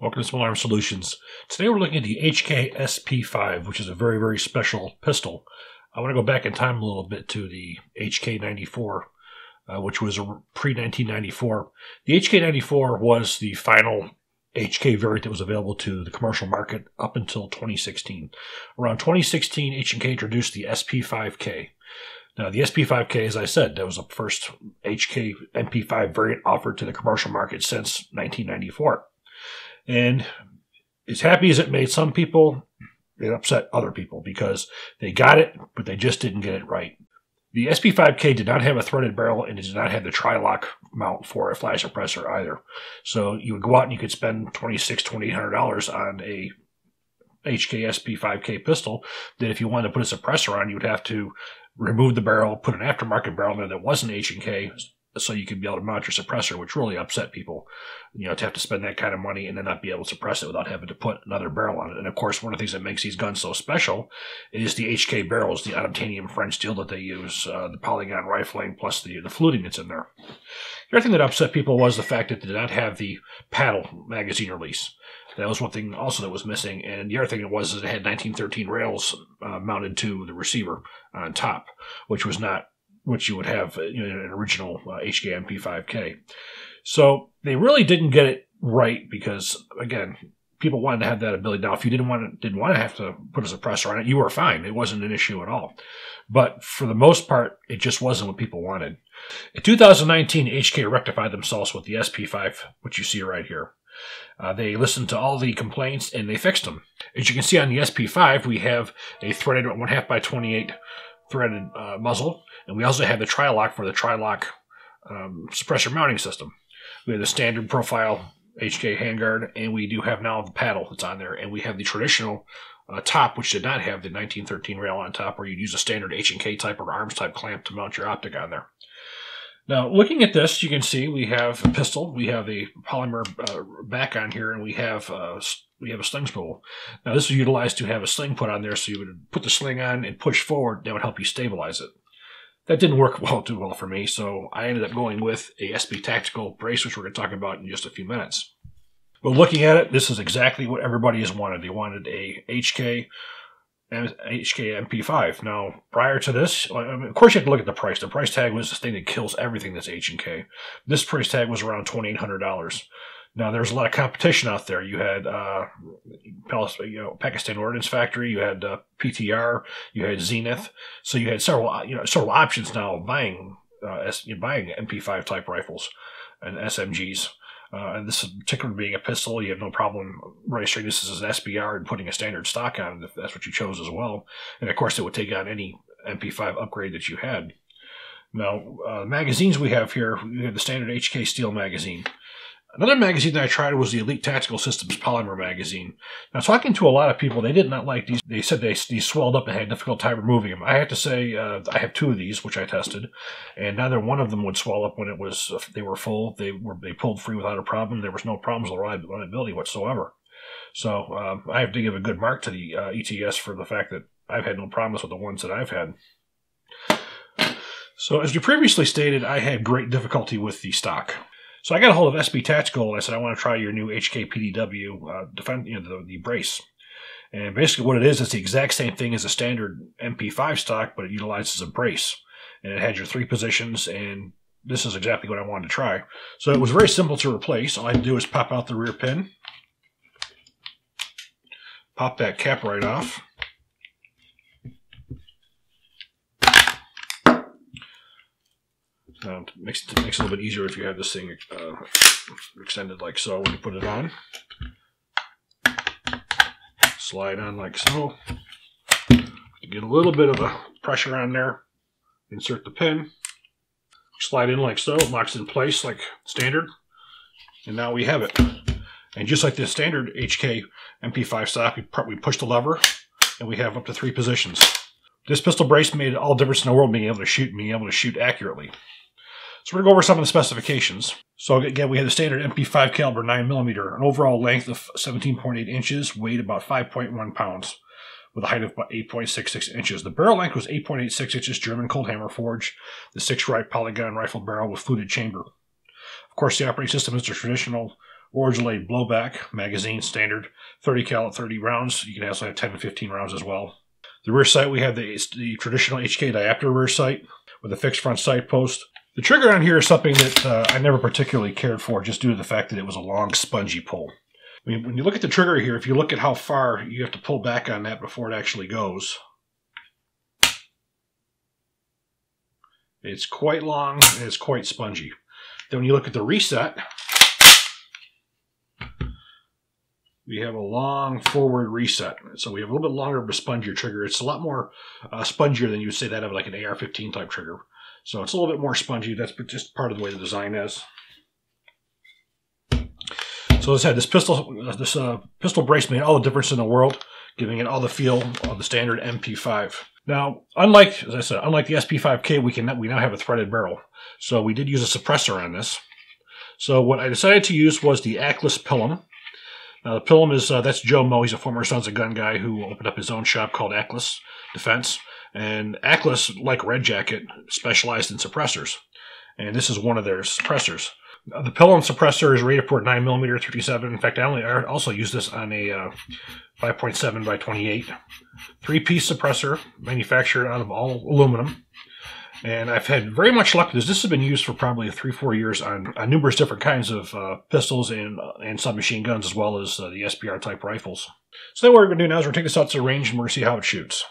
Welcome to Small Arms Solutions. Today we're looking at the HK SP5, which is a very, very special pistol. I want to go back in time a little bit to the HK94, uh, which was a pre 1994. The HK94 was the final HK variant that was available to the commercial market up until 2016. Around 2016, H&K introduced the SP5K. Now, the SP5K, as I said, that was the first HK MP5 variant offered to the commercial market since 1994. And as happy as it made some people, it upset other people because they got it, but they just didn't get it right. The SP5K did not have a threaded barrel and it did not have the tri-lock mount for a flash suppressor either. So you would go out and you could spend $2,600, $2,800 on a HK SP5K pistol that if you wanted to put a suppressor on, you would have to remove the barrel, put an aftermarket barrel in there that wasn't H&K, so you could be able to mount your suppressor, which really upset people. You know, to have to spend that kind of money and then not be able to suppress it without having to put another barrel on it. And of course, one of the things that makes these guns so special is the HK barrels, the unobtainium French steel that they use, uh, the polygon rifling, plus the, the fluting that's in there. The other thing that upset people was the fact that they did not have the paddle magazine release. That was one thing also that was missing. And the other thing it was is it had 1913 rails uh, mounted to the receiver on top, which was not which you would have you know, an original uh, HK MP5K. So they really didn't get it right because again, people wanted to have that ability. Now, if you didn't want to didn't want to have to put a suppressor on it, you were fine. It wasn't an issue at all. But for the most part, it just wasn't what people wanted. In 2019, HK rectified themselves with the SP5, which you see right here. Uh, they listened to all the complaints and they fixed them. As you can see on the SP5, we have a threaded one half by 28 threaded uh, muzzle, and we also have the tri-lock for the tri-lock um, suppressor mounting system. We have the standard profile HK handguard, and we do have now the paddle that's on there, and we have the traditional uh, top, which did not have the 1913 rail on top, where you'd use a standard H&K type or arms type clamp to mount your optic on there. Now, looking at this, you can see we have a pistol, we have a polymer uh, back on here, and we have uh, we have a sling spool. Now, this is utilized to have a sling put on there, so you would put the sling on and push forward. That would help you stabilize it. That didn't work well too well for me, so I ended up going with a SB Tactical brace, which we're going to talk about in just a few minutes. But looking at it, this is exactly what everybody has wanted. They wanted a HK HK MP5. Now, prior to this, I mean, of course, you have to look at the price. The price tag was the thing that kills everything that's H and K. This price tag was around twenty eight hundred dollars. Now, there's a lot of competition out there. You had uh, you know, Pakistan Ordnance Factory, you had uh, PTR, you had Zenith. So you had several you know several options now of buying uh, buying MP5 type rifles and SMGs. Uh, and this is particularly being a pistol, you have no problem registering this as an SBR and putting a standard stock on it if that's what you chose as well. And of course, it would take on any MP5 upgrade that you had. Now, uh, magazines we have here, we have the standard HK steel magazine. Another magazine that I tried was the Elite Tactical Systems Polymer magazine. Now, talking to a lot of people, they did not like these. They said they, these swelled up and had a difficult time removing them. I have to say, uh, I have two of these, which I tested, and neither one of them would swell up when it was uh, they were full. They were they pulled free without a problem. There was no problems with reliability whatsoever. So um, I have to give a good mark to the uh, ETS for the fact that I've had no problems with the ones that I've had. So, as you previously stated, I had great difficulty with the stock. So I got a hold of SB Tactical and I said, I want to try your new HKPDW uh, defend, you know, the, the brace. And basically, what it is, it's the exact same thing as a standard MP5 stock, but it utilizes a brace. And it had your three positions, and this is exactly what I wanted to try. So it was very simple to replace. All I had to do is pop out the rear pin, pop that cap right off, Um, makes, it makes it a little bit easier if you have this thing uh, extended like so when you put it on. Slide on like so. Get a little bit of a pressure on there. Insert the pin. Slide in like so. Locks in place like standard. And now we have it. And just like the standard HK MP5 stock, we, we push the lever and we have up to three positions. This pistol brace made all difference in the world being able to shoot, being able to shoot accurately. So we're going to go over some of the specifications. So again, we have the standard MP5 caliber 9mm, an overall length of 17.8 inches, weight about 5.1 pounds, with a height of about 8.66 inches. The barrel length was 8.86 inches, German cold hammer forged, the six right polygon rifle barrel with fluted chamber. Of course, the operating system is the traditional roller-delayed blowback magazine, standard 30 cal 30 rounds. You can also have 10 and 15 rounds as well. The rear sight, we have the, the traditional HK diopter rear sight with a fixed front sight post. The trigger on here is something that uh, I never particularly cared for just due to the fact that it was a long, spongy pull. I mean, when you look at the trigger here, if you look at how far you have to pull back on that before it actually goes, it's quite long and it's quite spongy. Then when you look at the reset, we have a long forward reset. So we have a little bit longer of a spongier trigger. It's a lot more uh, spongier than you would say that of like an AR-15 type trigger. So it's a little bit more spongy. That's just part of the way the design is. So as I said, this pistol, uh, this uh, pistol brace made all the difference in the world, giving it all the feel of the standard MP5. Now, unlike as I said, unlike the SP5K, we can we now have a threaded barrel. So we did use a suppressor on this. So what I decided to use was the Ackless Pilum. Now the Pilum is uh, that's Joe Moe. He's a former Sons of Gun guy who opened up his own shop called Ackless Defense. And Ackless, like Red Jacket, specialized in suppressors. And this is one of their suppressors. The Pilum suppressor is rated for 9mm 37. In fact, I only I also use this on a uh, 5.7 by 28 three-piece suppressor manufactured out of all aluminum. And I've had very much luck because this This has been used for probably three, four years on, on numerous different kinds of uh, pistols and uh, and submachine guns, as well as uh, the SBR type rifles. So what we're going to do now is we're going to take this out to the range and we're going to see how it shoots.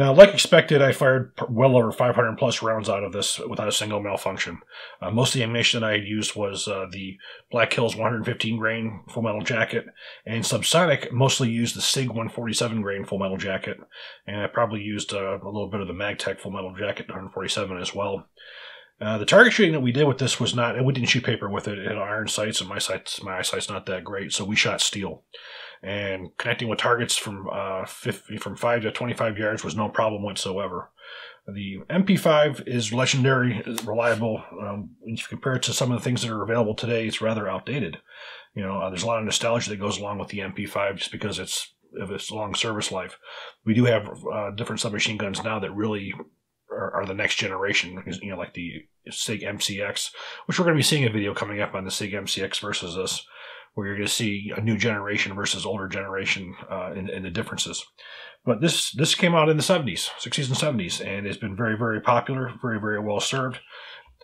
Now, like expected, I fired well over 500 plus rounds out of this without a single malfunction. Uh, most of the ammunition that I used was uh, the Black Hills 115 grain full metal jacket, and Subsonic mostly used the SIG 147 grain full metal jacket, and I probably used uh, a little bit of the Magtech full metal jacket 147 as well. Uh, the target shooting that we did with this was not, we didn't shoot paper with it. It had iron sights, and my sights, my eyesight's not that great, so we shot steel and connecting with targets from uh, 50, from 5 to 25 yards was no problem whatsoever. The MP5 is legendary, reliable. Um, if you compare it to some of the things that are available today, it's rather outdated. You know, uh, there's a lot of nostalgia that goes along with the MP5 just because it's of its long service life. We do have uh, different submachine guns now that really are, are, the next generation. You know, like the Sig MCX, which we're going to be seeing a video coming up on the Sig MCX versus this where you're going to see a new generation versus older generation uh, the differences. But this this came out in the 70s, 60s and 70s, and it's been very very popular, very very well served.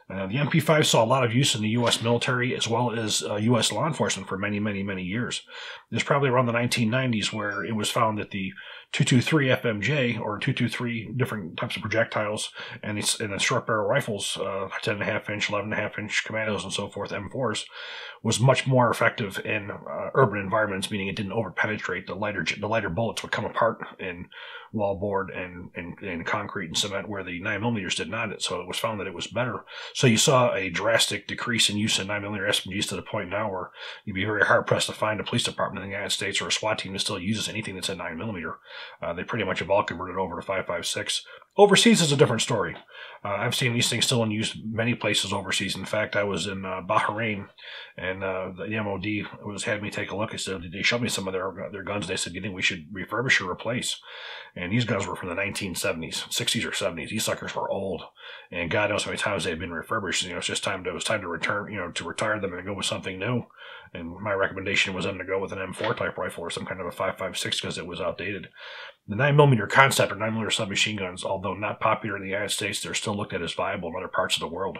Uh, the MP5 saw a lot of use in the U.S. military as well as uh, U.S. law enforcement for many, many, many years. It was probably around the 1990s where it was found that the 223 FMJ or 223 different types of projectiles and the, and the short barrel rifles, uh, 10.5 inch, 11.5 inch commandos and so forth, M4s, was much more effective in uh, urban environments, meaning it didn't overpenetrate. The lighter the lighter bullets would come apart in wallboard and, and, and concrete and cement where the 9 millimeters did not. So it was found that it was better. So you saw a drastic decrease in use of 9 millimeter SMGs to the point now where you'd be very hard pressed to find a police department in the United States or a SWAT team that still uses anything that's a 9 millimeter. Uh, they pretty much have all converted over to 5.56. Overseas is a different story. Uh, I've seen these things still in use many places overseas. In fact, I was in uh, Bahrain, and uh, the MOD was had me take a look. I said they showed me some of their their guns. They said, "You think we should refurbish or replace?" And these guns were from the 1970s, 60s or 70s. These suckers were old, and God knows how many times they've been refurbished. You know, it's just time to it was time to return, you know, to retire them and go with something new. And my recommendation was them to go with an M4 type rifle or some kind of a 5.56 because it was outdated. The 9mm concept or 9mm submachine guns, although not popular in the United States, they're still looked at as viable in other parts of the world.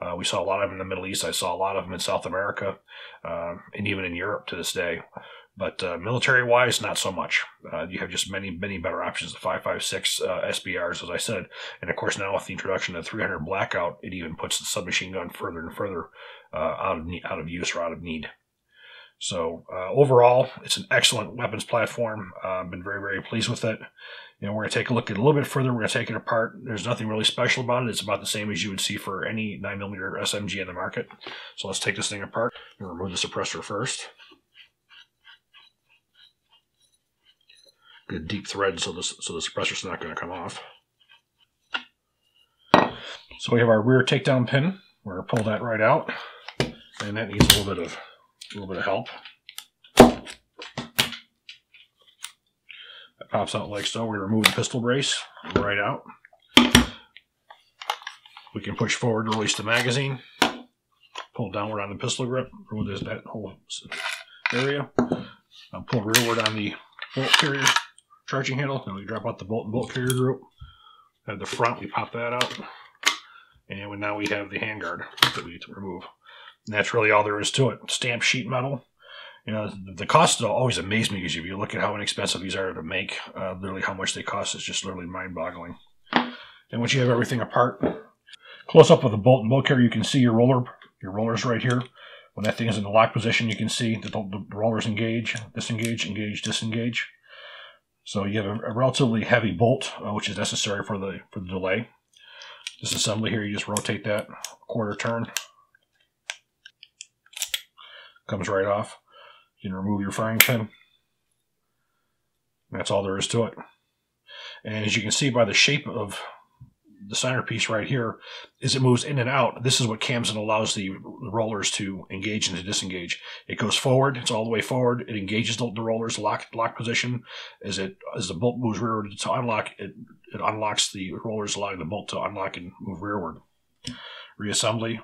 Uh, we saw a lot of them in the Middle East. I saw a lot of them in South America uh, and even in Europe to this day. But uh, military wise, not so much. Uh, you have just many, many better options. The 5.56 uh, SBRs, as I said. And of course, now with the introduction of the 300 Blackout, it even puts the submachine gun further and further uh, out, of, out of use or out of need. So uh, overall, it's an excellent weapons platform. Uh, I've been very, very pleased with it. You know, we're going to take a look at it a little bit further. We're going to take it apart. There's nothing really special about it. It's about the same as you would see for any 9mm SMG in the market. So let's take this thing apart and remove the suppressor first. Good deep thread so, this, so the suppressor's not going to come off. So we have our rear takedown pin. We're going to pull that right out. And that needs a little bit of a little bit of help. That pops out like so. We remove the pistol brace right out. We can push forward to release the magazine. Pull downward on the pistol grip. Remove this, that whole area. Pull rearward on the bolt carrier charging handle. Then we drop out the bolt and bolt carrier group. At the front, we pop that out. And now we have the handguard that we need to remove. That's really all there is to it. Stamp sheet metal. You know, the cost always amazed me because if you look at how inexpensive these are to make, uh, literally how much they cost is just literally mind-boggling. And once you have everything apart, close up with a bolt and bolt carrier, you can see your roller, your rollers right here. When that thing is in the lock position, you can see that the, the rollers engage, disengage, engage, disengage. So you have a, a relatively heavy bolt, uh, which is necessary for the for the delay. This assembly here, you just rotate that quarter turn, comes right off. You can remove your firing pin. That's all there is to it. And as you can see by the shape of the centerpiece right here, as it moves in and out, this is what cams and allows the rollers to engage and to disengage. It goes forward, it's all the way forward, it engages the, the rollers, lock lock position. As it as the bolt moves rearward to unlock, it, it unlocks the rollers, allowing the bolt to unlock and move rearward. Reassembly,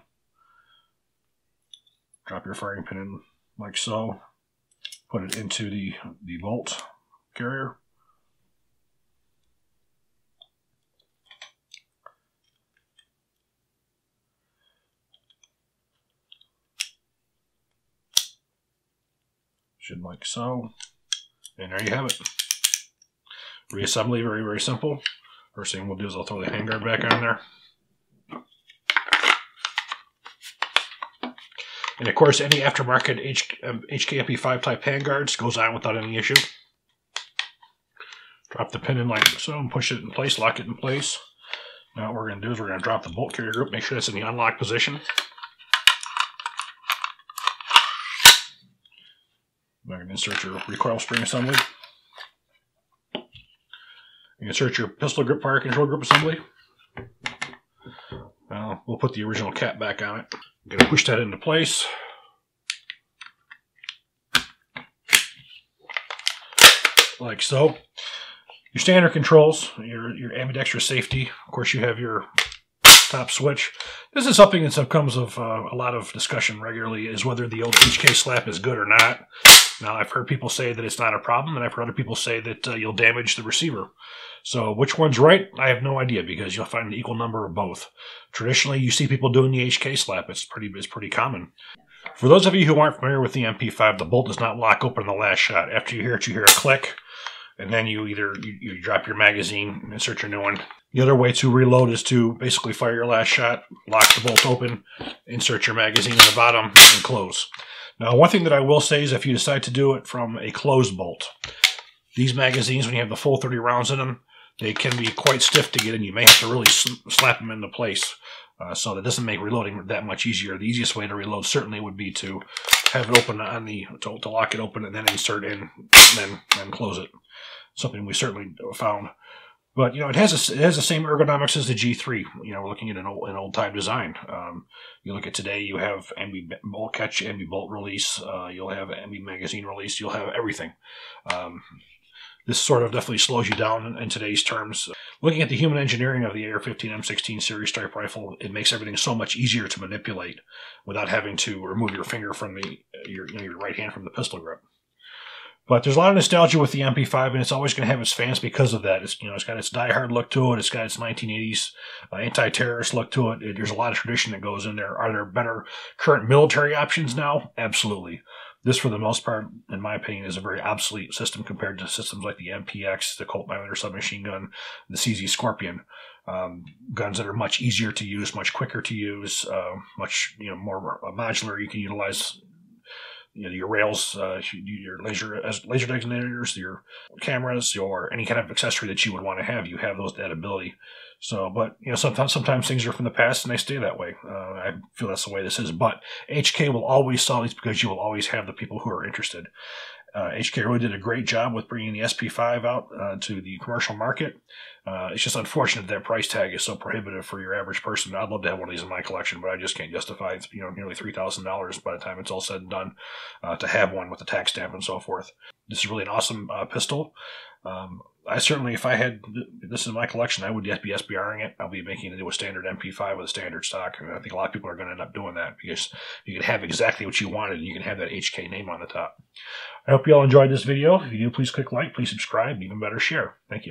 drop your firing pin in like so. Put it into the, the bolt carrier. Should like so. And there you have it. Reassembly, very, very simple. First thing we'll do is I'll throw the handguard back on there. And of course, any aftermarket H, um, HKMP5 type handguards goes on without any issue. Drop the pin in like so and push it in place, lock it in place. Now what we're going to do is we're going to drop the bolt carrier group, make sure it's in the unlock position. I'm going to insert your recoil spring assembly. You insert your pistol grip fire control group assembly. We'll put the original cap back on it. I'm going to push that into place. Like so. Your standard controls, your, your ambidextrous safety. Of course, you have your top switch. This is something that comes of uh, a lot of discussion regularly is whether the old HK slap is good or not. Now, I've heard people say that it's not a problem, and I've heard other people say that uh, you'll damage the receiver. So, which one's right? I have no idea because you'll find an equal number of both. Traditionally, you see people doing the HK slap. It's pretty, it's pretty common. For those of you who aren't familiar with the MP5, the bolt does not lock open the last shot. After you hear it, you hear a click, and then you either you, you drop your magazine, insert your new one. The other way to reload is to basically fire your last shot, lock the bolt open, insert your magazine in the bottom, and close. Now, one thing that I will say is if you decide to do it from a closed bolt, these magazines, when you have the full 30 rounds in them, they can be quite stiff to get in. You may have to really slap them into place. Uh, so that doesn't make reloading that much easier. The easiest way to reload certainly would be to have it open on the to, to lock it open and then insert in and then then close it. Something we certainly found. But you know, it has a, it has the same ergonomics as the G3. You know, we're looking at an old an old time design. Um, you look at today, you have ambi bolt catch, ambi bolt release. Uh, you'll have ambi magazine release. You'll have everything. Um, this sort of definitely slows you down in, today's terms. Looking at the human engineering of the AR-15 M16 series strike rifle, it makes everything so much easier to manipulate without having to remove your finger from the your, you know, your right hand from the pistol grip. But there's a lot of nostalgia with the MP5, and it's always going to have its fans because of that. It's you know it's got its die-hard look to it. It's got its 1980s uh, anti-terrorist look to it. it. There's a lot of tradition that goes in there. Are there better current military options now? Absolutely. This, for the most part, in my opinion, is a very obsolete system compared to systems like the MPX, the Colt 900 submachine gun, the CZ Scorpion. Um, guns that are much easier to use, much quicker to use, uh, much you know more modular. You can utilize you know, your rails, uh, your laser as laser designators, your cameras, your any kind of accessory that you would want to have. You have those that ability. So, but you know, sometimes sometimes things are from the past and they stay that way. Uh, I feel that's the way this is. But HK will always sell these because you will always have the people who are interested. Uh, HK really did a great job with bringing the SP5 out uh, to the commercial market. Uh, it's just unfortunate that price tag is so prohibitive for your average person. I'd love to have one of these in my collection, but I just can't justify you know nearly three thousand dollars by the time it's all said and done uh, to have one with the tax stamp and so forth. This is really an awesome uh, pistol. Um, I certainly, if I had this in my collection, I would be SBRing it. I'll be making it into a standard MP5 with a standard stock. And I think a lot of people are going to end up doing that because you can have exactly what you wanted and you can have that HK name on the top. I hope you all enjoyed this video. If you do, please click like, please subscribe, even better, share. Thank you.